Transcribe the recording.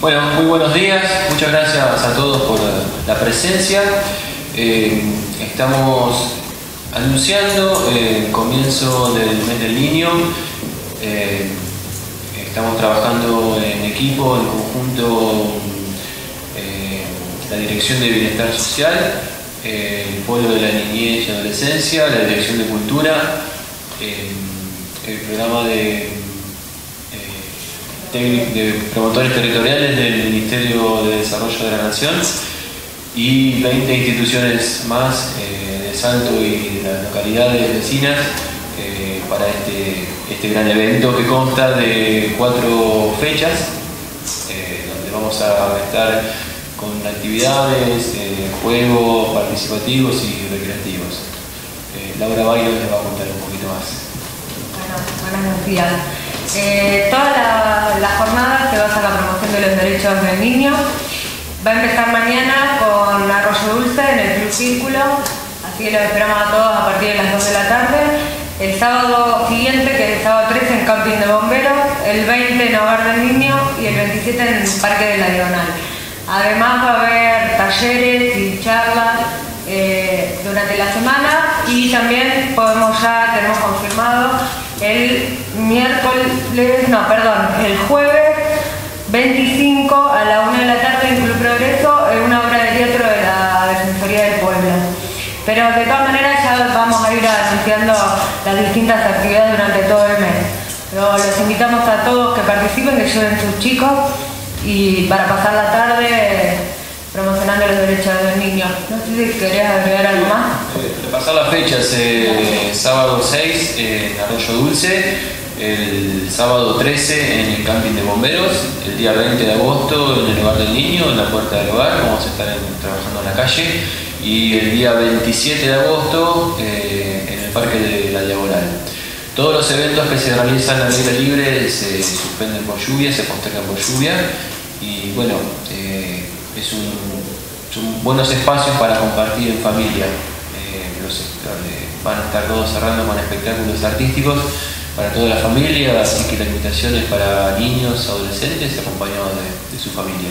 Bueno, muy buenos días, muchas gracias a todos por la presencia. Eh, estamos anunciando el comienzo del mes del niño. Eh, estamos trabajando en equipo, en conjunto, eh, la Dirección de Bienestar Social, el Pueblo de la Niñez y Adolescencia, la Dirección de Cultura, el programa de de promotores territoriales del Ministerio de Desarrollo de la Nación y 20 instituciones más eh, de Salto y de las localidades vecinas eh, para este, este, gran evento que consta de cuatro fechas eh, donde vamos a estar con actividades, juegos participativos y recreativos. Laura Bailo les va a contar un poquito más. Bueno, buenos días. Toda jornada se basa en la promoción de los derechos del niño. Va a empezar mañana con Arroyo Dulce en el Club Círculo, así que los esperamos a todos a partir de las 2 de la tarde. El sábado siguiente, que es el sábado 13 en Camping de Bomberos, el 20 en Hogar del Niño y el 27 en Parque de la Diagonal. Además va a haber talleres y charlas eh, durante la semana y también podemos ya, tenemos confirmado el miércoles, no, perdón, el jueves 25 a la 1 de la tarde en Club Progreso, en una obra de teatro de la Defensoría del Pueblo. Pero de todas maneras ya vamos a ir anunciando las distintas actividades durante todo el mes. Pero los invitamos a todos que participen, que lleven sus chicos y para pasar la tarde promocionando los derechos del niño. No sé si querías agregar algo más. Pasar las fechas, eh, sábado 6 en Arroyo Dulce, el sábado 13 en el camping de bomberos, el día 20 de agosto en el hogar del niño, en la puerta del hogar, vamos a estar trabajando en la calle, y el día 27 de agosto eh, en el parque de la Diagonal. Todos los eventos que se realizan al aire libre se suspenden por lluvia, se postergan por lluvia. Y bueno, eh, es son buenos espacios para compartir en familia. Eh, los, van a estar todos cerrando con espectáculos artísticos para toda la familia, así que la invitación es para niños, adolescentes acompañados de su familia.